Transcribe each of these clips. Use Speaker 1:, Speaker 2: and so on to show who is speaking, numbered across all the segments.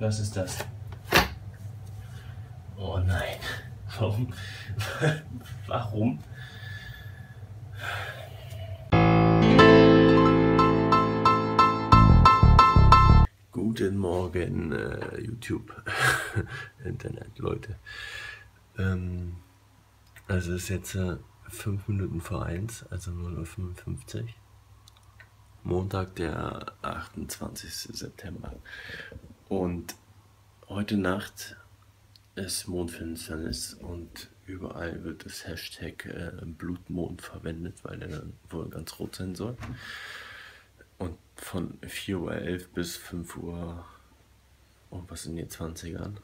Speaker 1: Was ist das? Oh nein. Warum? Warum? Guten Morgen, äh, YouTube, Internet, Leute. Ähm, also es ist jetzt äh, 5 Minuten vor 1, also 0.55 Uhr. Montag, der 28. September. Und heute Nacht ist Mondfinsternis und überall wird das Hashtag äh, Blutmond verwendet, weil er dann wohl ganz rot sein soll. Und von 4.11 Uhr bis 5 Uhr, oh, was sind die 20ern?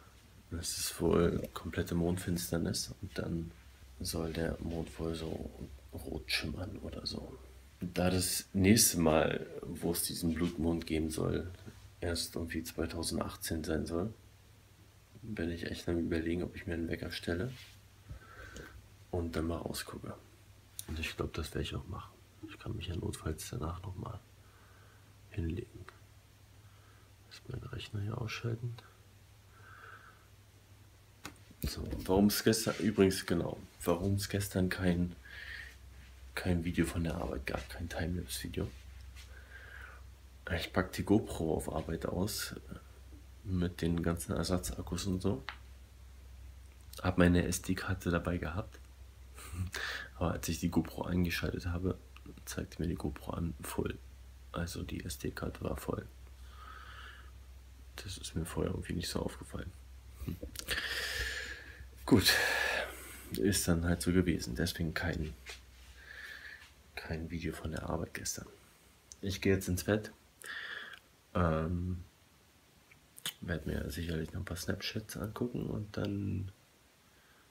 Speaker 1: Das ist wohl komplette Mondfinsternis und dann soll der Mond wohl so rot schimmern oder so. Da das nächste Mal, wo es diesen Blutmond geben soll, erst irgendwie 2018 sein soll, bin ich echt am überlegen, ob ich mir einen Wecker stelle und dann mal rausgucke. Und ich glaube, das werde ich auch machen. Ich kann mich ja notfalls danach nochmal hinlegen. Jetzt meinen Rechner hier ausschalten. So, warum es gestern, übrigens genau, warum es gestern kein, kein Video von der Arbeit gab, kein Timelapse-Video. Ich packe die GoPro auf Arbeit aus mit den ganzen Ersatzakkus und so. Habe meine SD-Karte dabei gehabt. Aber als ich die GoPro eingeschaltet habe, zeigte mir die GoPro an voll. Also die SD-Karte war voll. Das ist mir vorher irgendwie nicht so aufgefallen. Hm. Gut, ist dann halt so gewesen. Deswegen kein, kein Video von der Arbeit gestern. Ich gehe jetzt ins Bett. Ähm, werde mir sicherlich noch ein paar Snapchats angucken und dann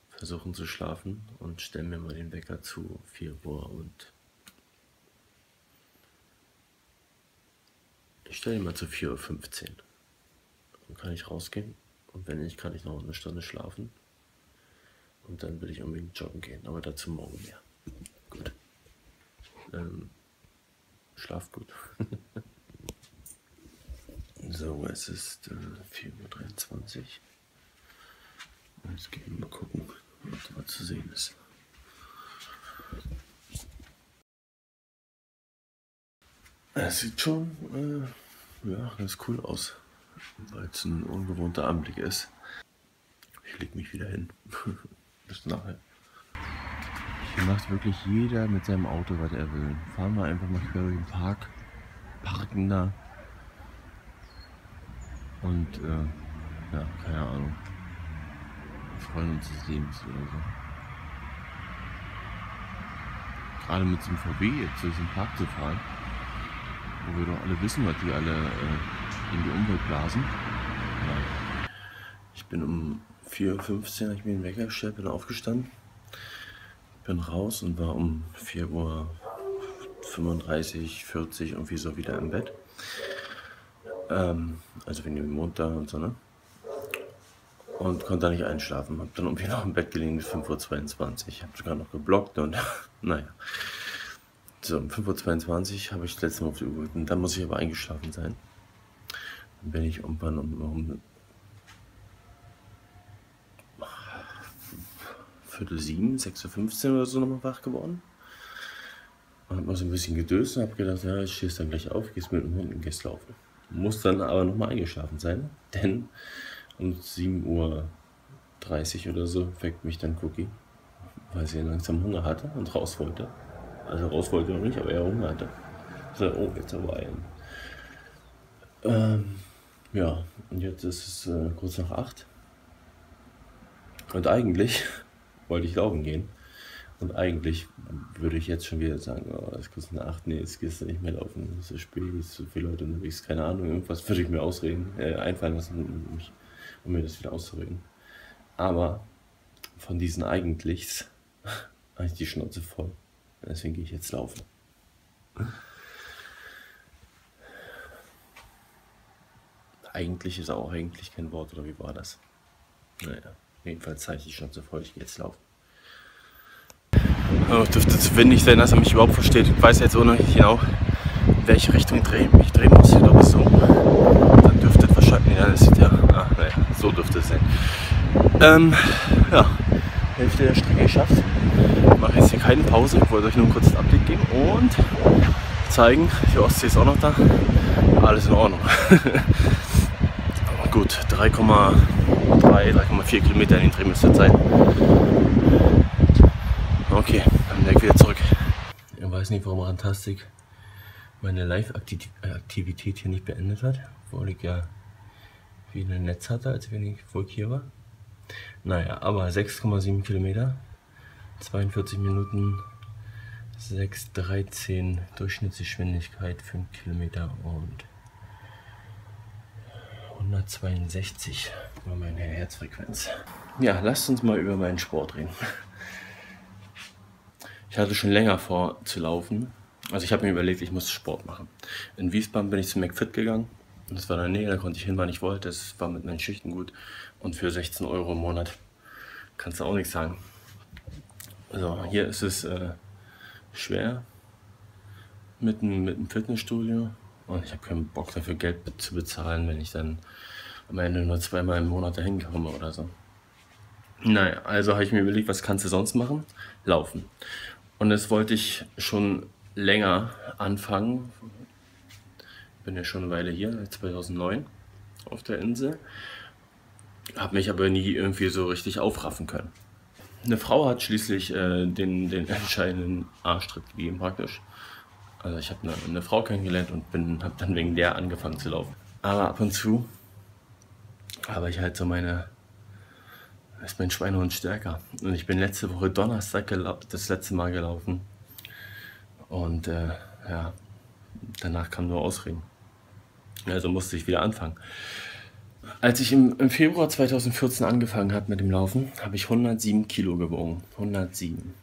Speaker 1: versuchen zu schlafen und stelle mir mal den Wecker zu 4 Uhr und ich stelle ihn mal zu 4.15 Uhr. Dann kann ich rausgehen und wenn nicht, kann ich noch eine Stunde schlafen. Und dann will ich unbedingt joggen gehen, aber dazu morgen mehr. Gut. Ähm, schlaf gut. so, es ist äh, 4.23 Uhr. Jetzt gehen wir mal gucken, was da zu sehen ist. Es sieht schon äh, ja, ganz cool aus, weil es ein ungewohnter Anblick ist. Ich leg mich wieder hin. Bis nachher. Hier macht wirklich jeder mit seinem Auto, was er will. Fahren wir einfach mal quer durch den Park, parken da. Und, äh, ja, keine Ahnung. Wir freuen uns des Lebens oder so. Gerade mit dem VW jetzt durch den Park zu fahren, wo wir doch alle wissen, was die alle äh, in die Umwelt blasen. Ja. Ich bin um 4.15 Uhr habe ich mir den Wecker gestellt, bin aufgestanden, bin raus und war um 4 Uhr 35, 40 irgendwie so wieder im Bett. Ähm, also wegen dem Mond da und so, ne? Und konnte da nicht einschlafen. Hab dann irgendwie noch im Bett gelegen bis 5.22 Uhr. Hab sogar noch geblockt und naja. So, um 5.22 Uhr habe ich das letzte Mal auf die Uhr und dann muss ich aber eingeschlafen sein. Dann bin ich irgendwann um, um Viertel sieben, 6.15 Uhr oder so nochmal wach geworden. Und hab noch so ein bisschen gedöst und hab gedacht, ja, ich stehst dann gleich auf, gehst mit dem Hund und gehst laufen. Muss dann aber nochmal eingeschlafen sein, denn um 7.30 Uhr oder so weckt mich dann Cookie, weil sie langsam Hunger hatte und raus wollte. Also raus wollte noch nicht, aber er Hunger hatte. So, oh, jetzt aber ein. Ähm, ja, und jetzt ist es äh, kurz nach acht. Und eigentlich wollte ich laufen gehen. Und eigentlich würde ich jetzt schon wieder sagen, oh, es ist kurz nach acht, nee, jetzt gehst du nicht mehr laufen, es ist spät, es ist so viele Leute unterwegs, keine Ahnung, irgendwas würde ich mir ausreden, äh, einfallen lassen, um, mich, um mir das wieder auszureden. Aber von diesen Eigentlichs habe ich die Schnauze voll. Deswegen gehe ich jetzt laufen. Eigentlich ist auch eigentlich kein Wort, oder wie war das? Naja, jedenfalls zeige ich die Schnauze voll, ich gehe jetzt laufen. Oh, dürfte zu windig sein, dass er mich überhaupt versteht. Ich weiß jetzt auch noch nicht genau, in welche Richtung ich drehen, ich drehen muss. Ich glaube, so. Dann dürfte es wahrscheinlich, das sieht ja So dürfte es sein. Ähm, ja, Hälfte der Strecke geschafft. Ich mache jetzt hier keine Pause. Ich wollte euch nur ein kurzes Update geben und zeigen, die Ostsee ist auch noch da. Alles in Ordnung. Gut, 3,3, 3,4 Kilometer in den Dreh müsste dann weg wieder zurück. Ich weiß nicht, warum Rantastik meine Live-Aktivität hier nicht beendet hat, obwohl ich ja wieder ein Netz hatte, als wenn ich voll hier war. Naja, aber 6,7 Kilometer, 42 Minuten, 6,13 Durchschnittsgeschwindigkeit, 5 Kilometer und 162 war meine Herzfrequenz. Ja, lasst uns mal über meinen Sport reden. Ich hatte schon länger vor zu laufen. Also ich habe mir überlegt, ich muss Sport machen. In Wiesbaden bin ich zu McFit gegangen. Das war in der Nähe, da konnte ich hin, wann ich wollte. Das war mit meinen Schichten gut. Und für 16 Euro im Monat kannst du auch nichts sagen. Also hier ist es äh, schwer mit einem, mit einem Fitnessstudio. Und ich habe keinen Bock dafür Geld zu bezahlen, wenn ich dann am Ende nur zweimal im Monat dahin komme oder so. Naja, also habe ich mir überlegt, was kannst du sonst machen? Laufen. Und das wollte ich schon länger anfangen. Bin ja schon eine Weile hier, 2009 auf der Insel. Habe mich aber nie irgendwie so richtig aufraffen können. Eine Frau hat schließlich äh, den, den entscheidenden Arschtritt gegeben praktisch. Also ich habe eine, eine, Frau kennengelernt und habe dann wegen der angefangen zu laufen. Aber ab und zu habe ich halt so meine, ist mein Schweinehund stärker. Und ich bin letzte Woche Donnerstag das letzte Mal gelaufen. Und äh, ja, danach kam nur Ausreden. Also musste ich wieder anfangen. Als ich im, im Februar 2014 angefangen habe mit dem Laufen, habe ich 107 Kilo gewogen. 107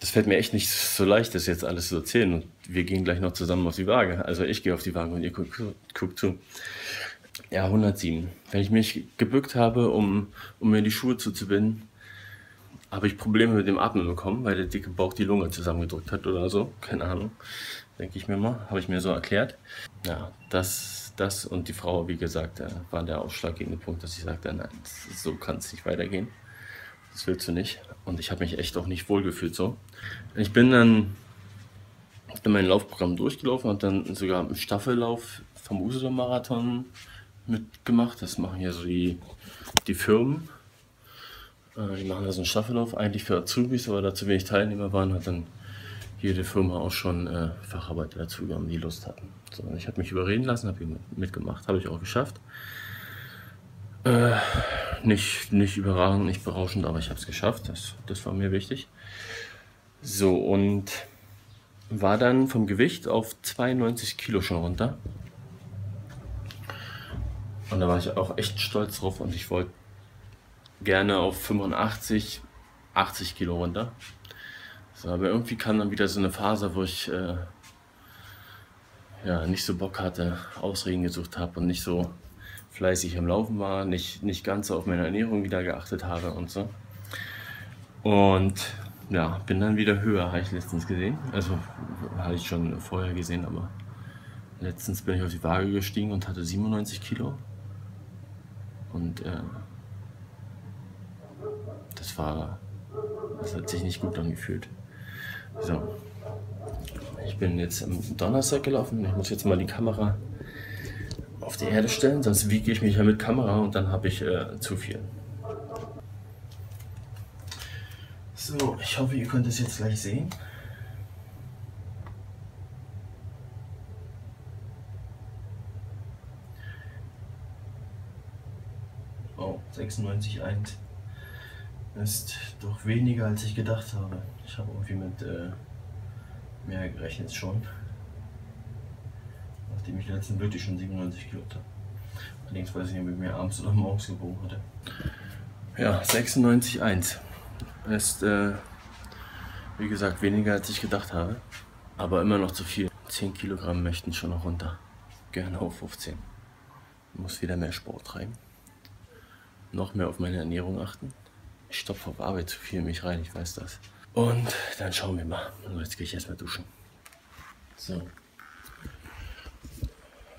Speaker 1: das fällt mir echt nicht so leicht, das jetzt alles zu erzählen. Und wir gehen gleich noch zusammen auf die Waage. Also ich gehe auf die Waage und ihr guckt, guckt zu. Ja, 107. Wenn ich mich gebückt habe, um, um mir die Schuhe zuzubinden, habe ich Probleme mit dem Atmen bekommen, weil der dicke Bauch die Lunge zusammengedrückt hat oder so. Keine Ahnung. Denke ich mir mal. Habe ich mir so erklärt. Ja, das, das und die Frau, wie gesagt, war der ausschlaggebende Punkt, dass ich sagte, nein, so kann es nicht weitergehen. Das willst du nicht. Und ich habe mich echt auch nicht wohl gefühlt so. Ich bin dann in mein Laufprogramm durchgelaufen und dann sogar im Staffellauf vom Usedom Marathon mitgemacht. Das machen ja so die, die Firmen. Äh, die machen da so einen Staffellauf eigentlich für Azubis, aber da zu wenig Teilnehmer waren, hat dann jede Firma auch schon äh, Facharbeiter dazu genommen, die Lust hatten. So, ich habe mich überreden lassen, habe mitgemacht, habe ich auch geschafft. Äh, nicht, nicht überragend, nicht berauschend, aber ich habe es geschafft. Das, das war mir wichtig. So, und war dann vom Gewicht auf 92 Kilo schon runter. Und da war ich auch echt stolz drauf und ich wollte gerne auf 85, 80 Kilo runter. So, aber irgendwie kam dann wieder so eine Phase, wo ich äh, ja, nicht so Bock hatte, Ausreden gesucht habe und nicht so fleißig am Laufen war, nicht, nicht ganz so auf meine Ernährung wieder geachtet habe und so. Und ja, bin dann wieder höher, habe ich letztens gesehen. Also hatte ich schon vorher gesehen, aber letztens bin ich auf die Waage gestiegen und hatte 97 Kilo. Und äh, das war, das hat sich nicht gut angefühlt. So, ich bin jetzt am Donnerstag gelaufen. Ich muss jetzt mal die Kamera auf die Erde stellen, sonst wiege ich mich ja mit Kamera und dann habe ich äh, zu viel. So, ich hoffe, ihr könnt es jetzt gleich sehen. Oh, 96,1 ist doch weniger als ich gedacht habe. Ich habe irgendwie mit äh, mehr gerechnet schon nachdem ich letzten wirklich schon 97 Kilo hatte. Allerdings weiß ich nicht, ob ich mir abends oder morgens gewogen hatte. Ja, 96,1 ist, äh, wie gesagt, weniger als ich gedacht habe. Aber immer noch zu viel. 10 Kilogramm möchten schon noch runter. Gerne auf 15. Ich muss wieder mehr Sport treiben. Noch mehr auf meine Ernährung achten. Ich stopfe auf Arbeit zu viel mich rein, ich weiß das. Und dann schauen wir mal. Und jetzt gehe ich erstmal duschen. So.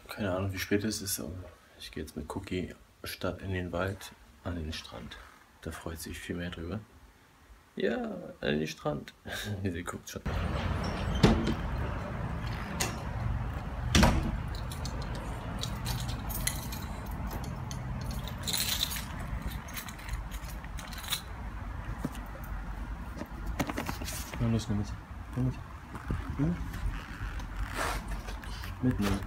Speaker 1: Keine Ahnung, wie spät es ist, aber ich gehe jetzt mit Cookie statt in den Wald an den Strand. Da freut sich viel mehr drüber. Ja, an den Strand. Sie guckt schon. Los, nimm mit. Nimm. Hm? Mitnehmen.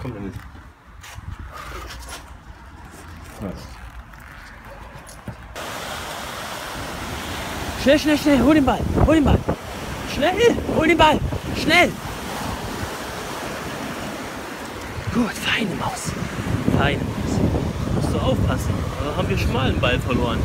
Speaker 1: Komm. Was?
Speaker 2: Schnell, schnell, schnell, hol den Ball, hol den Ball. Schnell, hol den Ball, schnell. Gut, feine Maus, feine Maus. Musst du aufpassen, da haben wir schon mal einen Ball verloren.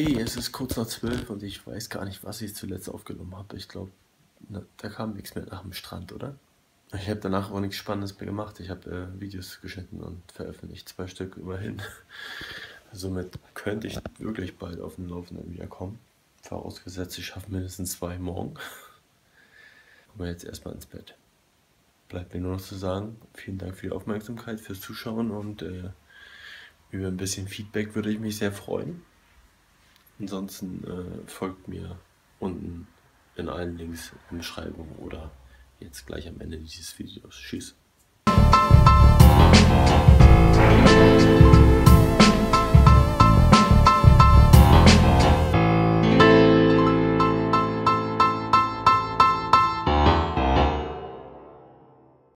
Speaker 1: Okay, es ist kurz nach zwölf und ich weiß gar nicht, was ich zuletzt aufgenommen habe. Ich glaube, da kam nichts mehr nach dem Strand, oder? Ich habe danach auch nichts Spannendes mehr gemacht. Ich habe äh, Videos geschnitten und veröffentlicht, zwei Stück immerhin. Somit könnte ich wirklich bald auf den Laufenden wiederkommen. Vorausgesetzt, ich schaffe mindestens zwei morgen. Aber jetzt erstmal ins Bett. Bleibt mir nur noch zu sagen, vielen Dank für die Aufmerksamkeit, fürs Zuschauen und äh, über ein bisschen Feedback würde ich mich sehr freuen. Ansonsten äh, folgt mir unten in allen Links in der Beschreibung oder jetzt gleich am Ende dieses Videos. Tschüss.